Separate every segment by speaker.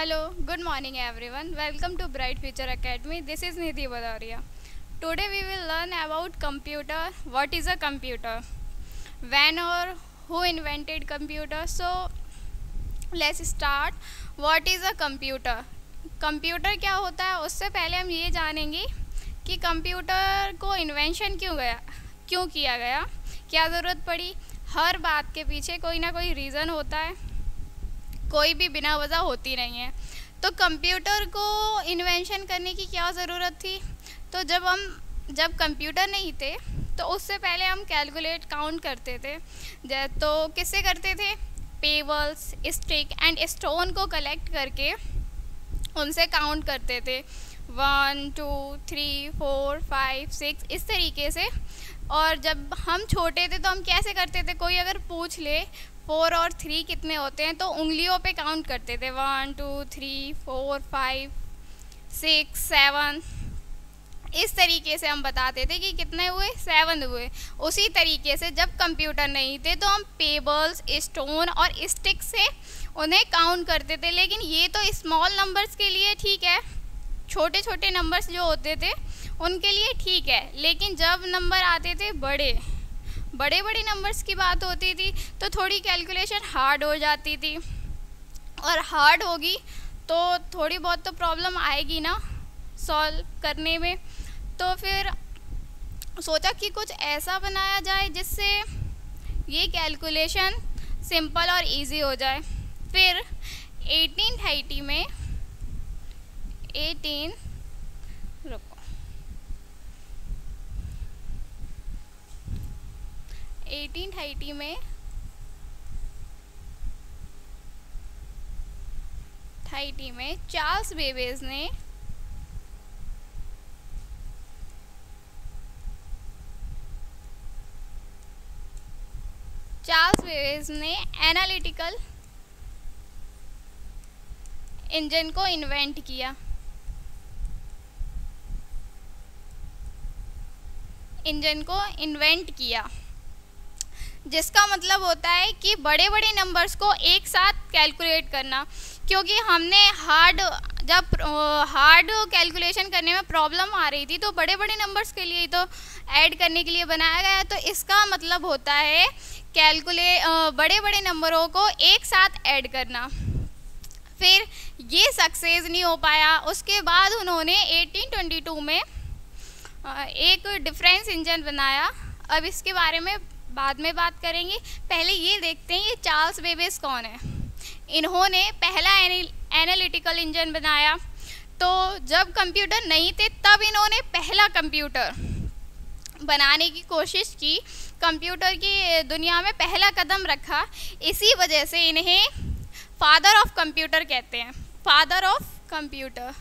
Speaker 1: Hello good morning everyone welcome to bright future academy this is Nidhi Badauria today we will learn about computer what is a computer when और who invented computer so let's start what is a computer computer क्या होता है? उससे पहले हम ये जानेंगे कि कंप्यूटर को इन्वेंशन क्यों गया? क्यों किया गया? क्या ज़रूरत पड़ी? हर बात के पीछे कोई ना कोई रीज़न होता है। कोई भी बिना वजह होती नहीं है। तो कंप्यूटर को इन्वेंशन करने की क्या ज़रूरत थी? तो जब हम, जब कंप्यूटर नहीं थे तो उससे पहले हम कैलकुलेट काउंट करते थे। तो किससे करते थे? पेबल्स स्टिक एंड स्टोन को कलेक्ट करके उनसे काउंट करते थे। One two three four five six इस तरीके से और जब हम छोटे थे तो हम कैसे करते थे? कोई अगर पूछ ले फोर और थ्री कितने होते हैं तो उंगलियों पे काउंट करते थे। One two three four five six seven इस तरीके से हम बताते थे कि कितने हुए? सेवन हुए। उसी तरीके से जब कंप्यूटर नहीं थे तो हम पेबल्स स्टोन और स्टिक से उन्हें काउंट करते थे। लेकिन ये तो स्मॉल नंबर्स के लिए ठीक है। छोटे छोटे नंबर्स जो होते थे उनके लिए ठीक है। लेकिन जब नंबर आते थे बड़े बड़े बड़े नंबर्स की बात होती थी तो थोड़ी कैलकुलेशन हार्ड हो जाती थी। और हार्ड होगी तो थोड़ी बहुत तो प्रॉब्लम आएगी ना सॉल्व करने में। तो फिर सोचा कि कुछ ऐसा बनाया जाए जिससे ये कैलकुलेशन सिंपल और इजी हो जाए। फिर 1880 में 18 1830 में थर्टी में चार्ल्स बेबेज ने चार्ल्स बेबेज ने एनालिटिकल इंजन को इन्वेंट किया। इंजन को इन्वेंट किया। जिसका मतलब होता है कि बड़े बड़े नंबर्स को एक साथ कैलकुलेट करना। क्योंकि हमने हार्ड जब हार्ड कैलकुलेशन करने में प्रॉब्लम आ रही थी तो बड़े बड़े नंबर्स के लिए तो ऐड करने के लिए बनाया गया। तो इसका मतलब होता है कैलकुले बड़े बड़े नंबरों को एक साथ ऐड करना। फिर ये सक्सेस नहीं हो पाया। उसके बाद उन्होंने 1822 में एक डिफरेंस इंजन बनाया। अब इसके बारे में बाद में बात करेंगे। पहले ये देखते हैं, ये चार्ल्स बेबेस कौन है? इन्होंने पहला एनालिटिकल इंजन बनाया। तो जब कंप्यूटर नहीं थे, तब इन्होंने पहला कंप्यूटर बनाने की कोशिश की। कंप्यूटर की दुनिया में पहला कदम रखा। इसी वजह से इन्हें फादर ऑफ़ कंप्यूटर कहते हैं। Father of computer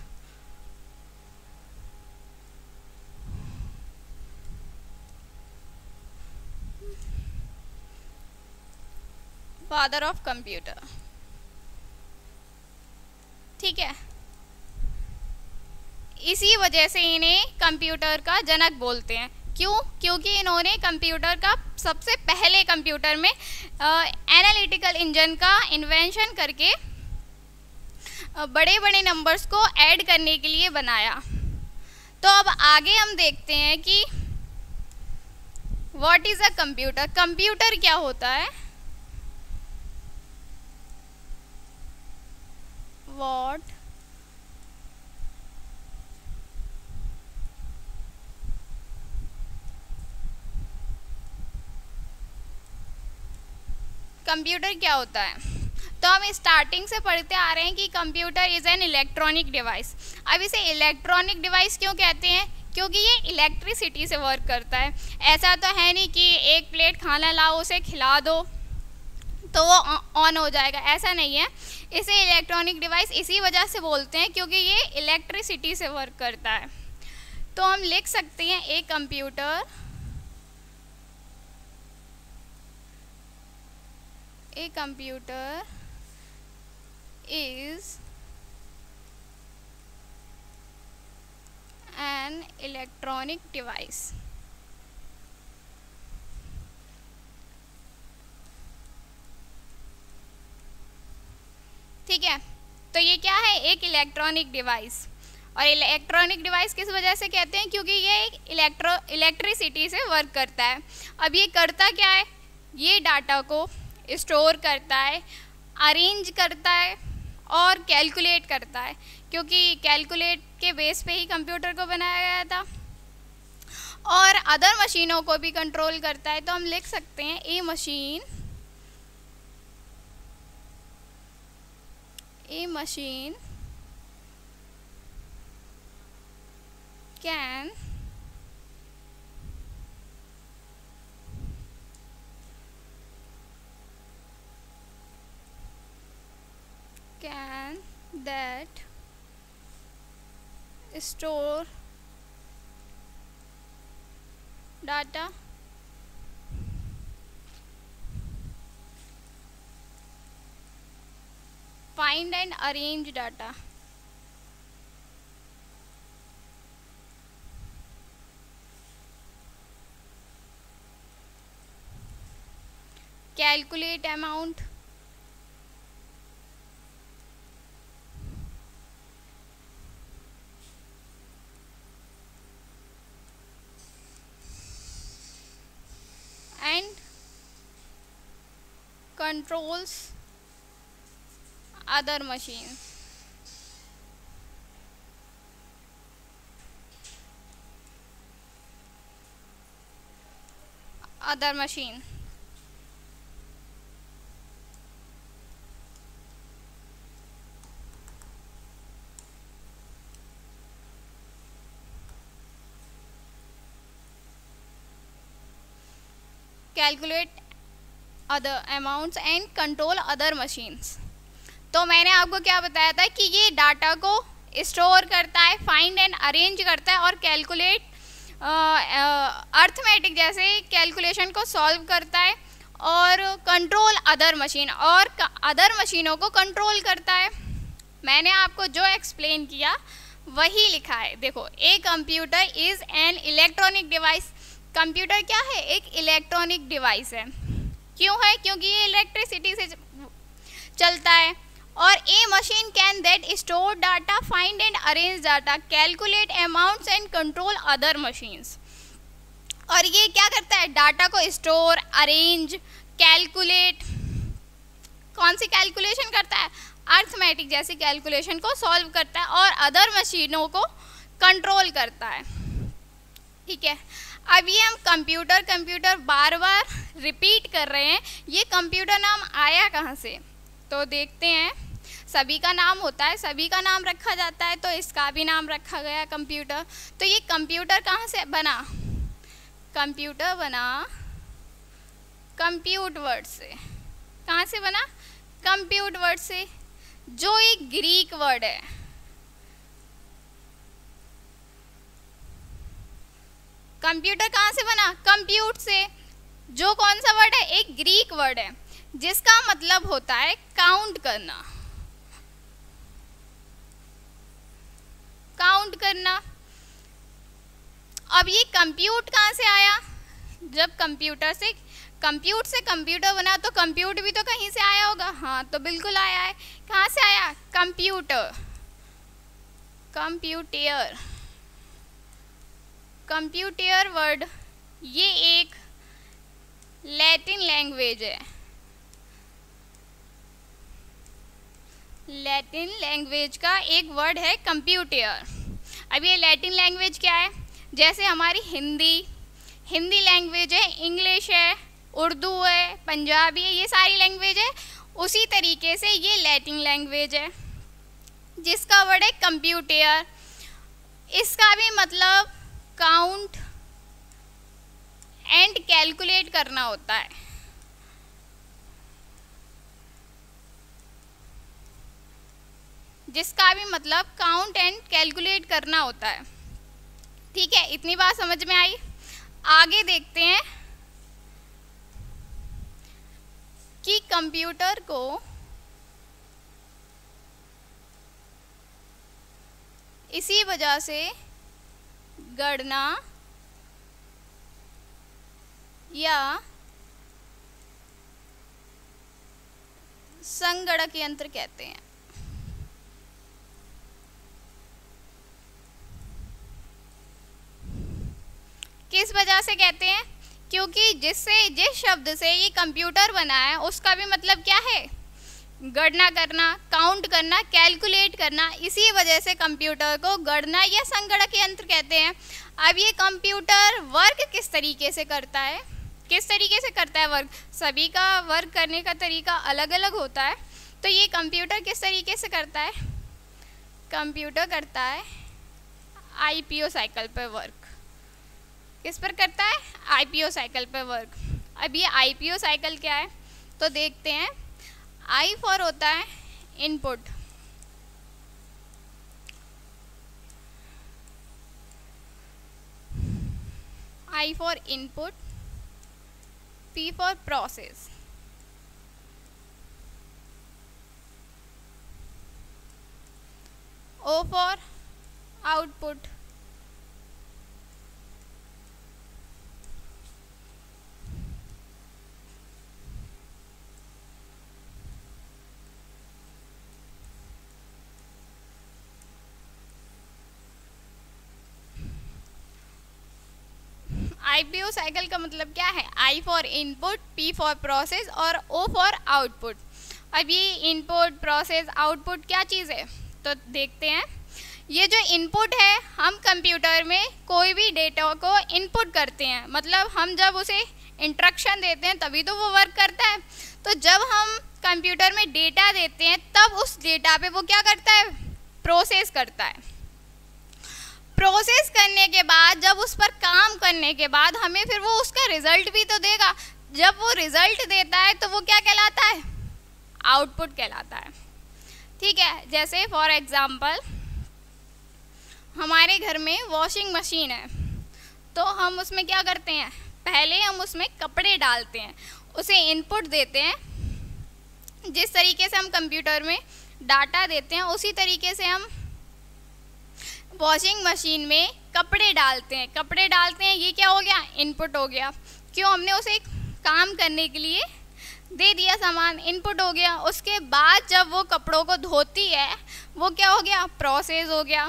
Speaker 1: father of computer ठीक है? इसी वजह से इन्हें कंप्यूटर का जनक बोलते हैं। क्यों? क्योंकि इन्होंने कंप्यूटर का सबसे पहले कंप्यूटर में एनालिटिकल इंजन का इन्वेंशन करके बड़े बड़े नंबर्स को ऐड करने के लिए बनाया। तो अब आगे हम देखते हैं कि what is a computer computer क्या होता है? व्हाट कंप्यूटर क्या होता है? तो हम स्टार्टिंग से पढ़ते आ रहे हैं कि computer is an electronic device अब इसे इलेक्ट्रॉनिक डिवाइस क्यों कहते हैं? क्योंकि ये इलेक्ट्रिसिटी से वर्क करता है। ऐसा तो है नहीं कि एक प्लेट खाना लाओ, उसे खिला दो। तो वो ऑन हो जाएगा। ऐसा नहीं है। इसे इलेक्ट्रॉनिक डिवाइस इसी वजह से बोलते हैं क्योंकि ये इलेक्ट्रिसिटी से वर्क करता है। तो हम लिख सकते हैं एक computer a computer is an electronic device ठीक है? तो ये क्या है? एक इलेक्ट्रॉनिक डिवाइस और इलेक्ट्रॉनिक डिवाइस किस वजह से कहते हैं? क्योंकि ये एक इलेक्ट्रो इलेक्ट्रिसिटी से वर्क करता है. अब ये करता क्या है? ये डाटा को स्टोर करता है अरेंज करता है और कैलकुलेट करता है. क्योंकि कैलकुलेट के बेस पे ही कंप्यूटर को बनाया गया था. और अदर मशीनों को भी कंट्रोल करता है. तो हम लिख सकते हैं a machine a machine can can that store data find and arrange data. Calculate amount. And controls other machines. other machine calculate other amounts and control other machines तो मैंने आपको क्या बताया था कि ये डाटा को स्टोर करता है फाइंड एंड अरेंज करता है और कैलकुलेट अर्थमेटिक जैसे कैलकुलेशन को सॉल्व करता है और कंट्रोल अदर मशीन और अदर मशीनों को कंट्रोल करता है। मैंने आपको जो एक्सप्लेन किया, वही लिखा है। देखो a computer is an electronic device computer क्या है? एक इलेक्ट्रॉनिक डिवाइस है। क्यों है? क्योंकि ये इलेक्ट्रिसिटी से चलता है। और a machine can that store data find and arrange data calculate amounts and control other machines और ये क्या करता है? डाटा को स्टोर अरेंज कैलकुलेट कौन सी कैलकुलेशन करता है? अर्थमेटिक जैसी कैलकुलेशन को सॉल्व करता है और अदर मशीनों को कंट्रोल करता है। ठीक है? अब ये हम कंप्यूटर कंप्यूटर बार बार रिपीट कर रहे हैं। ये कंप्यूटर नाम आया कहाँ से? तो देखते हैं। सभी का नाम होता है, सभी का नाम रखा जाता है तो इसका भी नाम रखा गया कंप्यूटर। तो ये कंप्यूटर कहाँ से बना? कंप्यूटर बना कंप्यूट वर्ड से। कहाँ से बना? कंप्यूट वर्ड से, जो एक ग्रीक वर्ड है। कंप्यूटर कहाँ से बना? कंप्यूट से। जो कौन सा वर्ड है? एक ग्रीक वर्ड है। जिसका मतलब होता है काउंट करना। काउंट करना। अब ये कंप्यूट कहाँ से आया? जब कंप्यूटर से, कंप्यूट से कंप्यूटर बना तो कंप्यूट भी तो कहीं से आया होगा। हाँ तो बिल्कुल आया है। कहाँ से आया? कंप्यूटर। Computer computer word. ये एक लैटिन लैंग्वेज है। लैटिन लैंग्वेज का एक वर्ड है कंप्यूटर अब ये लैटिन लैंग्वेज क्या है? जैसे हमारी हिंदी हिंदी लैंग्वेज है, इंग्लिश है, उर्दू है, पंजाबी है, ये सारी लैंग्वेज है। उसी तरीके से ये लैटिन लैंग्वेज है, जिसका वर्ड है कंप्यूटर इसका भी मतलब काउंट एंड कैलकुलेट करना होता है। जिसका भी मतलब काउंट एंड कैलकुलेट करना होता है। ठीक है, इतनी बात समझ में आई? आगे देखते हैं कि कंप्यूटर को इसी वजह से गणना या संगणक यंत्र कहते हैं। किस वजह से कहते हैं? क्योंकि जिससे, जिस शब्द से ये कंप्यूटर बना है, उसका भी मतलब क्या है? गणना करना, काउंट करना, कैलकुलेट करना, इसी वजह से कंप्यूटर को गणना या संगणक यंत्र कहते हैं। अब ये कंप्यूटर वर्क किस तरीके से करता है? किस तरीके से करता है वर्क? सभी का वर्क करने का तरीका अलग अलग होता है। तो ये कंप्यूटर किस तरीके से करता है? कंप्यूटर करता है आईपीओ साइकिल पर वर्क किस पर करता है? आईपीओ साइकिल पर वर्क अब ये आईपीओ साइकिल क्या है? तो देखते हैं। आई फॉर होता है input I for input P for process O for output. Cycle का मतलब क्या है? I for input P for process और ओ फॉर आउटपुट अब ये इनपुट प्रोसेस आउटपुट क्या चीज़ है? तो देखते हैं। ये जो इनपुट है, हम कंप्यूटर में कोई भी डेटा को इनपुट करते हैं। मतलब हम जब उसे इंट्रक्शन देते हैं, तभी तो वो वर्क करता है। तो जब हम कंप्यूटर में डेटा देते हैं, तब उस डेटा पे वो क्या करता है? प्रोसेस करता है। प्रोसेस करने के बाद, जब उस पर काम करने के बाद हमें फिर वो उसका रिज़ल्ट भी तो देगा। जब वो रिज़ल्ट देता है तो वो क्या कहलाता है? आउटपुट कहलाता है। ठीक है, जैसे फॉर एग्ज़ाम्पल हमारे घर में वॉशिंग मशीन है। तो हम उसमें क्या करते हैं? पहले हम उसमें कपड़े डालते हैं। उसे इनपुट देते हैं। जिस तरीके से हम कंप्यूटर में डाटा देते हैं, उसी तरीके से हम वॉशिंग मशीन में कपड़े डालते हैं। कपड़े डालते हैं, ये क्या हो गया? इनपुट हो गया। क्यों? हमने उसे काम करने के लिए दे दिया सामान। इनपुट हो गया। उसके बाद जब वो कपड़ों को धोती है, वो क्या हो गया? प्रोसेस हो गया।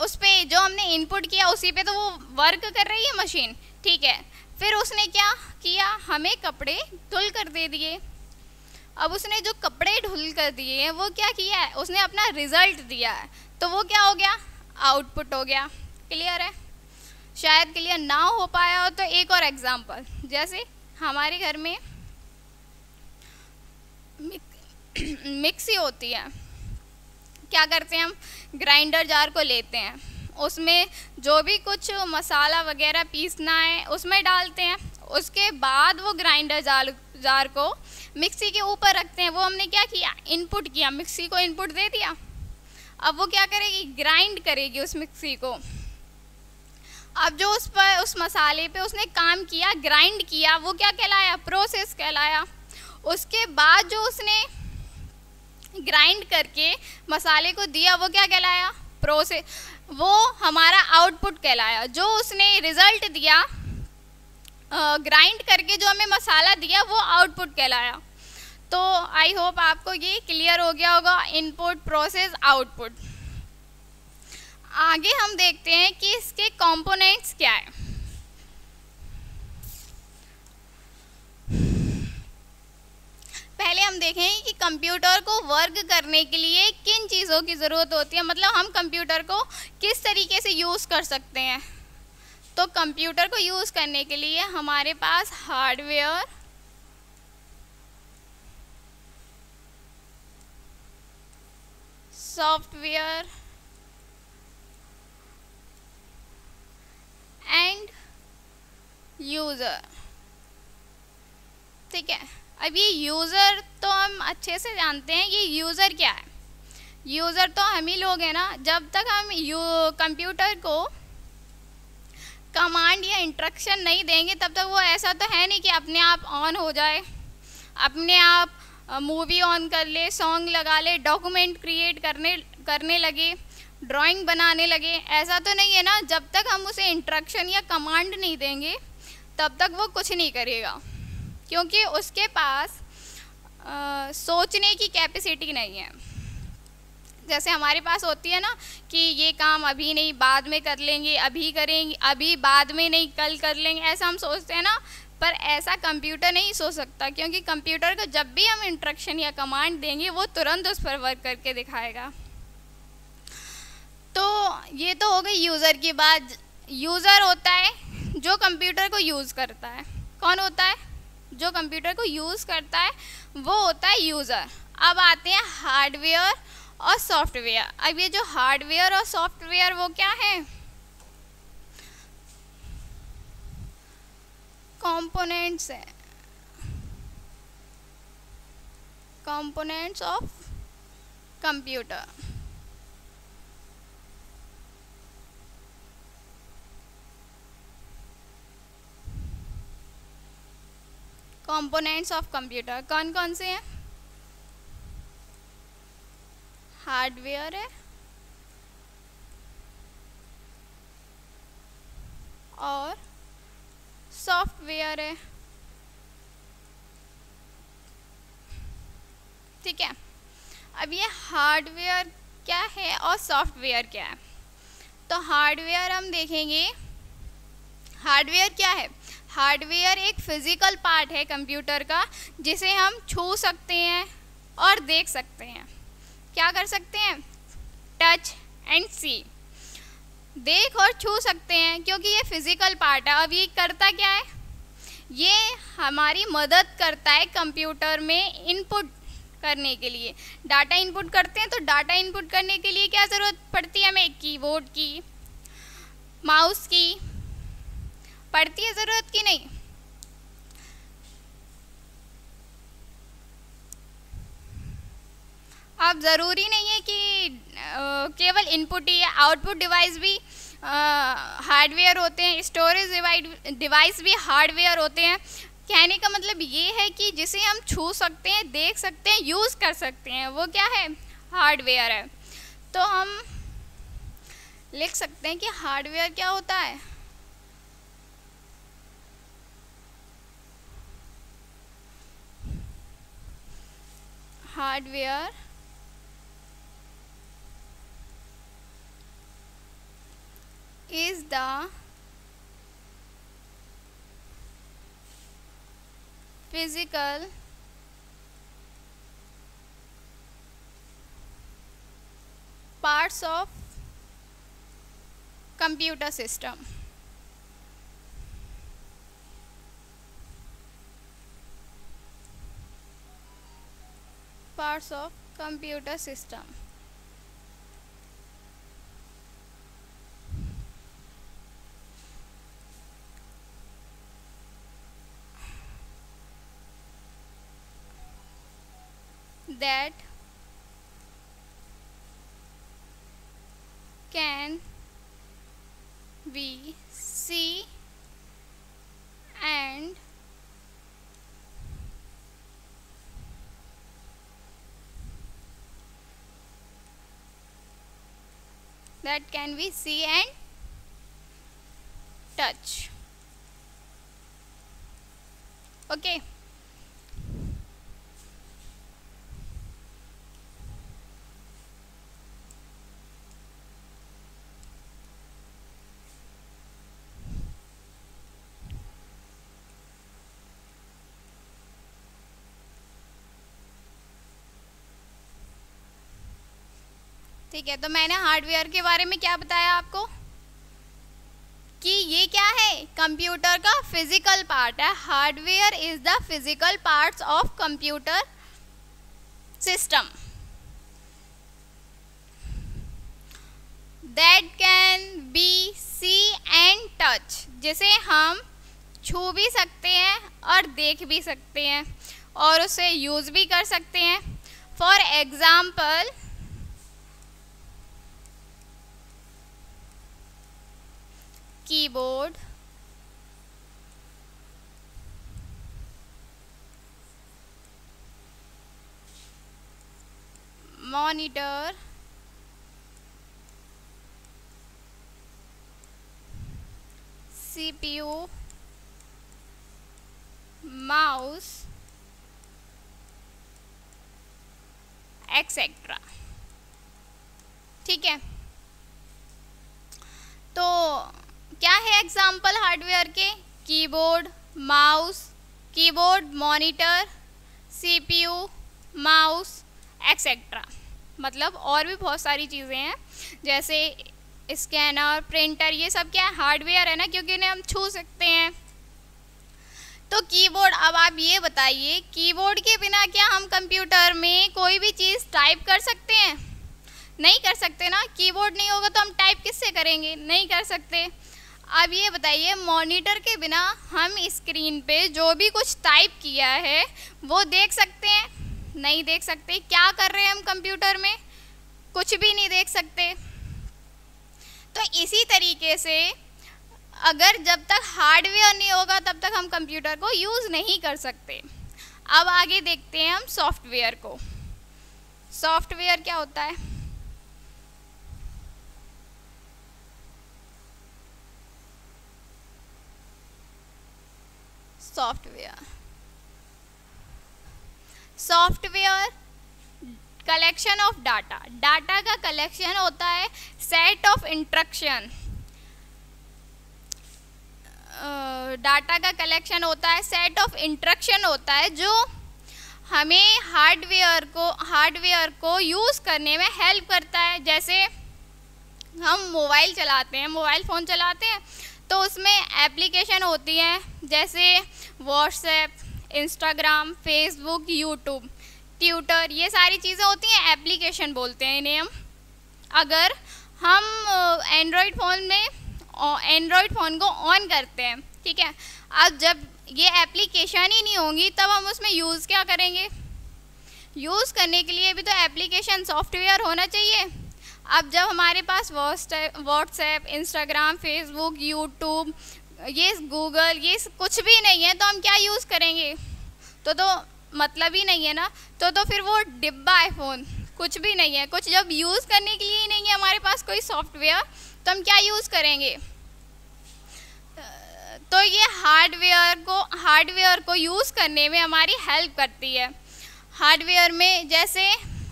Speaker 1: उस पर जो हमने इनपुट किया, उसी पे तो वो वर्क कर रही है मशीन ठीक है। फिर उसने क्या किया? हमें कपड़े धुल कर दे दिए। अब उसने जो कपड़े ढुल कर दिए हैं, वो क्या किया है? उसने अपना रिज़ल्ट दिया है। तो वो क्या हो गया? आउटपुट हो गया। क्लियर है? शायद क्लियर ना हो पाया हो तो एक और एग्जांपल जैसे हमारे घर में मिक्सी होती है। क्या करते हैं हम? ग्राइंडर जार को लेते हैं। उसमें जो भी कुछ मसाला वगैरह पीसना है, उसमें डालते हैं। उसके बाद वो ग्राइंडर जार जार को मिक्सी के ऊपर रखते हैं। वो हमने क्या किया? इनपुट किया। मिक्सी को इनपुट दे दिया। अब वो क्या करेगी? ग्राइंड करेगी उस मिक्सी को। अब जो उस पर, उस मसाले पे उसने काम किया ग्राइंड किया, वो क्या कहलाया? प्रोसेस कहलाया। उसके बाद जो उसने ग्राइंड करके मसाले को दिया, वो क्या कहलाया? प्रोसेस वो हमारा आउटपुट कहलाया। जो उसने रिज़ल्ट दिया ग्राइंड करके जो हमें मसाला दिया, वो आउटपुट कहलाया। तो आई होप आपको ये क्लियर हो गया होगा इनपुट प्रोसेस आउटपुट आगे हम देखते हैं कि इसके कंपोनेंट्स क्या है। पहले हम देखें कि कंप्यूटर को वर्क करने के लिए किन चीज़ों की ज़रूरत होती है मतलब हम कंप्यूटर को किस तरीके से यूज़ कर सकते हैं। तो कंप्यूटर को यूज़ करने के लिए हमारे पास हार्डवेयर सॉफ्टवेयर एंड यूज़र। ठीक है, अब ये यूज़र तो हम अच्छे से जानते हैं, ये यूज़र क्या है? यूज़र तो हम ही लोग हैं ना, जब तक हम यू, कंप्यूटर को कमांड या इंट्रक्शन नहीं देंगे तब तक वो ऐसा तो है नहीं कि अपने आप ऑन हो जाए। अपने आप मूवी ऑन कर ले सॉन्ग लगा ले डॉक्यूमेंट क्रिएट करने करने लगे ड्राइंग बनाने लगे ऐसा तो नहीं है ना जब तक हम उसे इंस्ट्रक्शन या कमांड नहीं देंगे तब तक वो कुछ नहीं करेगा। क्योंकि उसके पास आ, सोचने की कैपेसिटी नहीं है। जैसे हमारे पास होती है ना कि ये काम अभी नहीं, बाद में कर लेंगे, अभी करेंगे, अभी बाद में नहीं, कल कर लेंगे, ऐसा हम सोचते हैं ना। पर ऐसा कंप्यूटर नहीं सोच सकता, क्योंकि कंप्यूटर को जब भी हम इंस्ट्रक्शन या कमांड देंगे, वो तुरंत उस पर वर्क करके दिखाएगा। तो ये तो हो गई यूज़र की बात। यूज़र होता है जो कंप्यूटर को यूज़ करता है। कौन होता है? जो कंप्यूटर को यूज़ करता है, वो होता है यूज़र अब आते हैं हार्डवेयर और सॉफ्टवेयर, अब ये जो हार्डवेयर और सॉफ्टवेयर वो क्या है? कंपोनेंट्स है। Components of computer components of computer कौन कौन से हैं? हार्डवेयर है। और सॉफ्टवेयर है। ठीक है। अब ये हार्डवेयर क्या है और सॉफ्टवेयर क्या है? तो हार्डवेयर हम देखेंगे। हार्डवेयर क्या है? हार्डवेयर एक फ़िज़िकल पार्ट है कंप्यूटर का, जिसे हम छू सकते हैं और देख सकते हैं। क्या कर सकते हैं? टच एंड सी देख और छू सकते हैं, क्योंकि ये फ़िज़िकल पार्ट है। अब ये करता क्या है? ये हमारी मदद करता है कंप्यूटर में इनपुट करने के लिए। डाटा इनपुट करते हैं तो डाटा इनपुट करने के लिए क्या ज़रूरत पड़ती है हमें? कीबोर्ड की माउस की। पड़ती है ज़रूरत की नहीं? अब ज़रूरी नहीं है कि केवल इनपुट ही आउटपुट डिवाइस भी हार्डवेयर होते हैं स्टोरेज डिवाइस भी हार्डवेयर होते हैं। कहने का मतलब ये है कि जिसे हम छू सकते हैं, देख सकते हैं यूज़ कर सकते हैं, वो क्या है? हार्डवेयर है। तो हम लिख सकते हैं कि हार्डवेयर क्या होता है? Hardware is the physical parts of computer system. Parts of computer system that can be see and that can be see and touch okay ठीक है तो मैंने हार्डवेयर के बारे में क्या बताया आपको? कि ये क्या है? कंप्यूटर का फ़िज़िकल पार्ट है। Hardware is the physical parts of computer system that can be see and touch जिसे हम छू भी सकते हैं और देख भी सकते हैं और उसे यूज़ भी कर सकते हैं. For example keyboard monitor CPU mouse etc ठीक है तो क्या है एग्ज़ाम्पल हार्डवेयर के? Keyboard mouse keyboard monitor CPU mouse etcetera मतलब और भी बहुत सारी चीज़ें हैं, जैसे स्कैनर प्रिंटर ये सब क्या है हार्डवेयर है ना, क्योंकि इन्हें हम छू सकते हैं। तो कीबोर्ड अब आप ये बताइए कीबोर्ड के बिना क्या हम कंप्यूटर में कोई भी चीज़ टाइप कर सकते हैं? नहीं कर सकते ना? कीबोर्ड नहीं होगा तो हम टाइप किससे करेंगे? नहीं कर सकते। अब ये बताइए मॉनिटर के बिना हम स्क्रीन पे जो भी कुछ टाइप किया है, वो देख सकते हैं? नहीं देख सकते? क्या कर रहे हैं हम कंप्यूटर में? कुछ भी नहीं देख सकते। तो इसी तरीके से अगर जब तक हार्डवेयर नहीं होगा, तब तक हम कंप्यूटर को यूज़ नहीं कर सकते। अब आगे देखते हैं हम सॉफ्टवेयर को। सॉफ्टवेयर क्या होता है? Software software collection of data data का कलेक्शन होता है सेट ऑफ़ इंस्ट्रक्शन डाटा का कलेक्शन होता है सेट ऑफ़ इंस्ट्रक्शन होता है, जो हमें हार्डवेयर को हार्डवेयर को यूज़ करने में हेल्प करता है. जैसे हम मोबाइल चलाते हैं मोबाइल फ़ोन चलाते हैं तो उसमें एप्लीकेशन होती हैं, जैसे WhatsApp Instagram Facebook YouTube Twitter ये सारी चीज़ें होती हैं एप्लीकेशन बोलते हैं इन्हें हम। अगर हम एंड्रॉयड फ़ोन में एंड्रॉयड फ़ोन को ऑन करते हैं, ठीक है? अब जब ये एप्लीकेशन ही नहीं होंगी, तब हम उसमें यूज़ क्या करेंगे? यूज़ करने के लिए भी तो एप्लीकेशन सॉफ्टवेयर होना चाहिए। अब जब हमारे पास व्हाट्सएप इंस्टाग्राम फेसबुक यूट्यूब ये गूगल ये कुछ भी नहीं है तो हम क्या यूज़ करेंगे? तो तो मतलब ही नहीं है ना? तो तो फिर वो डिब्बा आईफोन कुछ भी नहीं है। कुछ जब यूज़ करने के लिए ही नहीं है हमारे पास कोई सॉफ्टवेयर तो हम क्या यूज़ करेंगे? तो ये हार्डवेयर को हार्डवेयर को यूज़ करने में हमारी हेल्प करती है। हार्डवेयर में जैसे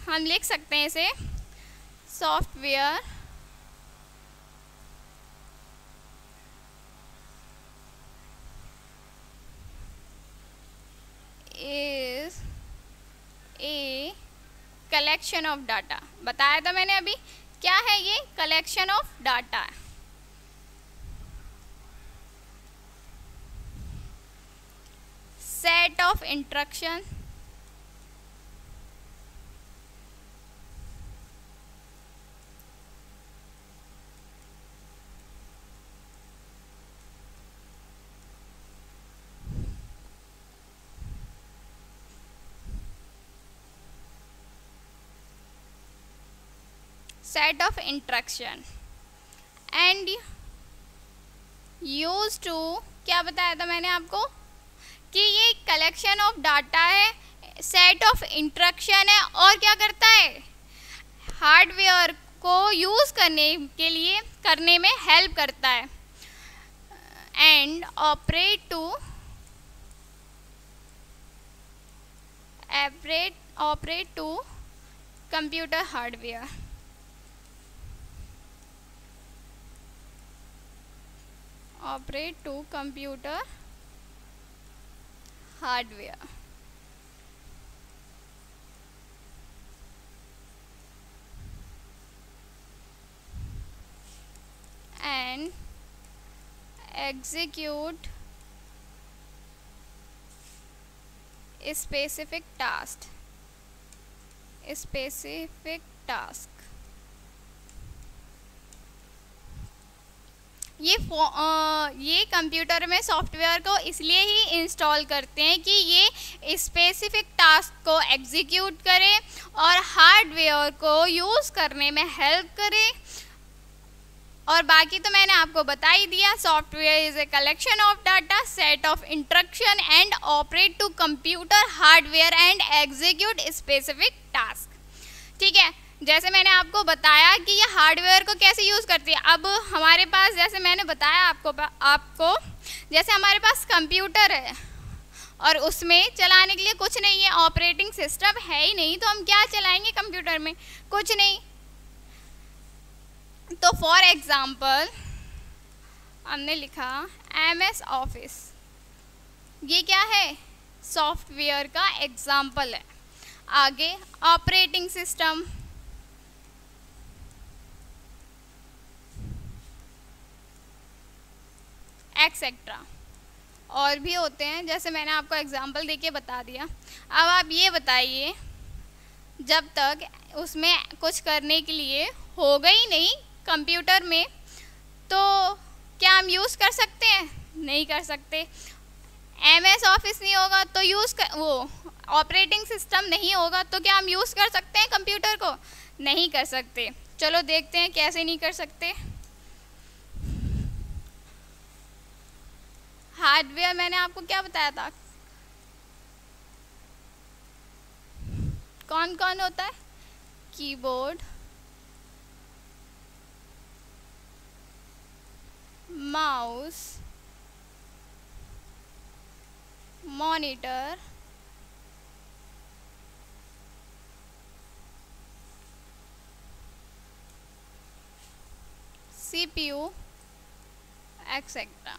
Speaker 1: हम लिख सकते हैं इसे software is a collection of data. बताया था मैंने अभी। क्या है ये? Collection of data set of instruction set of instruction and use to क्या बताया था मैंने आपको? कि ये कलेक्शन ऑफ़ डाटा है सेट ऑफ़ इंस्ट्रक्शन है, और क्या करता है? हार्डवेयर को यूज़ करने के लिए, करने में हेल्प करता है। And operate to operate operate to computer hardware operate to computer hardware. And execute a specific task. A specific task ये आ, ये कंप्यूटर में सॉफ्टवेयर को इसलिए ही इंस्टॉल करते हैं कि ये स्पेसिफिक टास्क को एग्जीक्यूट करे और हार्डवेयर को यूज़ करने में हेल्प करे। और बाकी तो मैंने आपको बता ही दिया software is a collection of data set of instruction and operate to computer hardware and execute specific task ठीक है? जैसे मैंने आपको बताया कि ये हार्डवेयर को कैसे यूज़ करती है, अब हमारे पास जैसे मैंने बताया आपको आपको, जैसे हमारे पास कंप्यूटर है और उसमें चलाने के लिए कुछ नहीं है, ऑपरेटिंग सिस्टम है ही नहीं तो हम क्या चलाएँगे कंप्यूटर में? कुछ नहीं। तो फॉर एग्ज़ाम्पल हमने लिखा एम एस ऑफ़िस ये क्या है? सॉफ्टवेयर का एग्ज़ाम्पल है। आगे ऑपरेटिंग सिस्टम एक्सेट्रा और भी होते हैं, जैसे मैंने आपको एग्ज़ाम्पल देके बता दिया। अब आप ये बताइए, जब तक उसमें कुछ करने के लिए होगा ही नहीं कंप्यूटर में तो क्या हम यूज़ कर सकते हैं? नहीं कर सकते। एम एस ऑफ़िस नहीं होगा तो यूज़ कर वो ऑपरेटिंग सिस्टम नहीं होगा तो क्या हम यूज़ कर सकते हैं कंप्यूटर को? नहीं कर सकते। चलो देखते हैं कैसे नहीं कर सकते। हार्डवेयर मैंने आपको क्या बताया था? कौन कौन होता है? Keyboard, mouse, monitor, CPU etcetera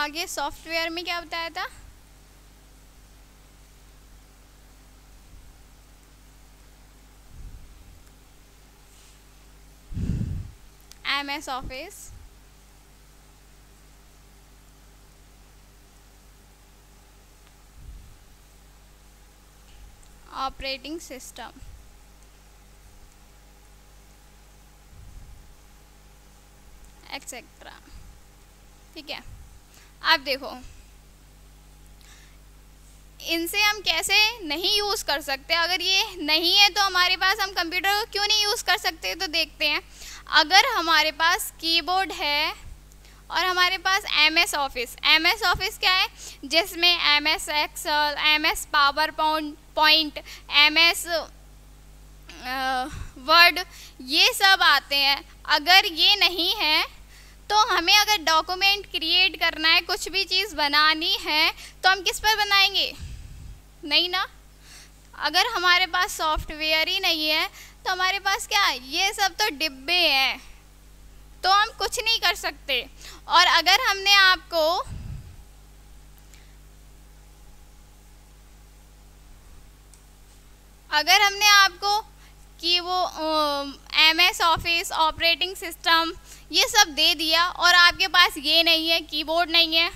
Speaker 1: आगे सॉफ्टवेयर में क्या बताया था? M S Office operating system etcetera ठीक है। अब देखो। इनसे हम कैसे नहीं यूज़ कर सकते? अगर ये नहीं है तो हमारे पास हम कंप्यूटर को क्यों नहीं यूज़ कर सकते? तो देखते हैं। अगर हमारे पास कीबोर्ड है और हमारे पास M S Office M S Office क्या है? जिसमें M S Excel M S PowerPoint M S Word ये सब आते हैं। अगर ये नहीं है तो हमें अगर डॉक्यूमेंट क्रिएट करना है, कुछ भी चीज़ बनानी है तो हम किस पर बनाएँगे? नहीं ना? अगर हमारे पास सॉफ्टवेयर ही नहीं है तो हमारे पास क्या? ये सब तो डिब्बे हैं। तो हम कुछ नहीं कर सकते। और अगर हमने आपको अगर हमने आपको कि वो M S Office operating system ये सब दे दिया और आपके पास ये नहीं है कीबोर्ड नहीं है।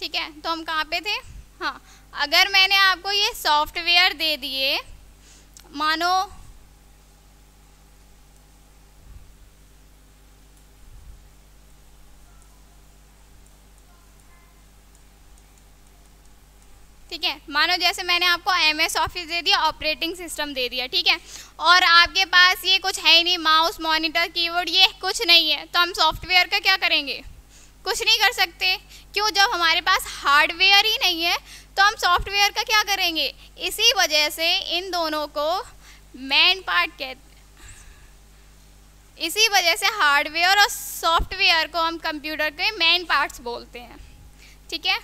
Speaker 1: ठीक है? तो हम कहाँ पे थे? हाँ अगर मैंने आपको ये सॉफ्टवेयर दे दिए, मानो ठीक है? मानो जैसे मैंने आपको एम एस ऑफ़िस दे दिया, ऑपरेटिंग सिस्टम दे दिया, ठीक है? और आपके पास ये कुछ है ही नहीं, माउस, मॉनिटर कीबोर्ड ये कुछ नहीं है। तो हम सॉफ्टवेयर का क्या करेंगे? कुछ नहीं कर सकते। क्यों? जब हमारे पास हार्डवेयर ही नहीं है तो हम सॉफ्टवेयर का क्या करेंगे? इसी वजह से इन दोनों को मैन पार्ट कहते इसी वजह से हार्डवेयर और सॉफ्टवेयर को हम कंप्यूटर के मेन पार्ट्स बोलते हैं। ठीक है?